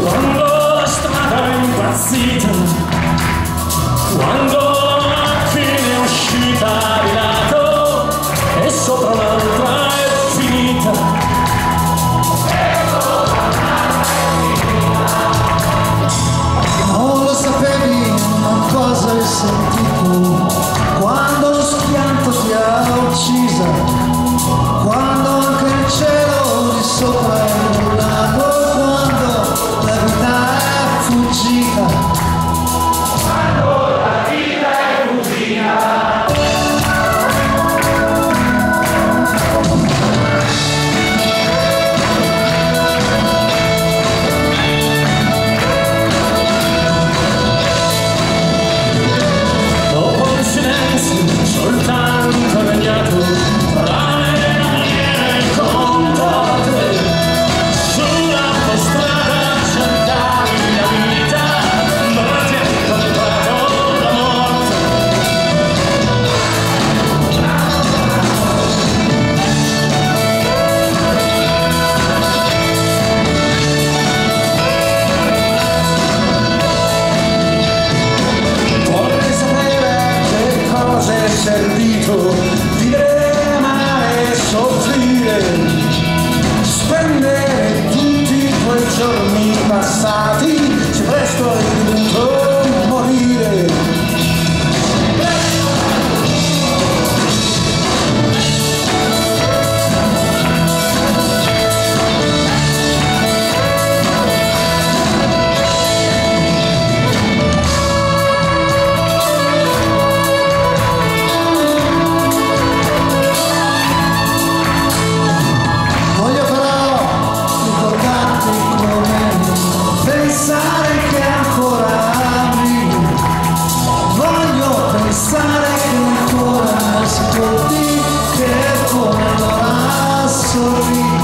Cuando la estrada impaciente, cuando servito vivere, amare e soffrire spendere tutti quei giorni passati se presto dovuto morire sorrir, quero comemorar, sorrir.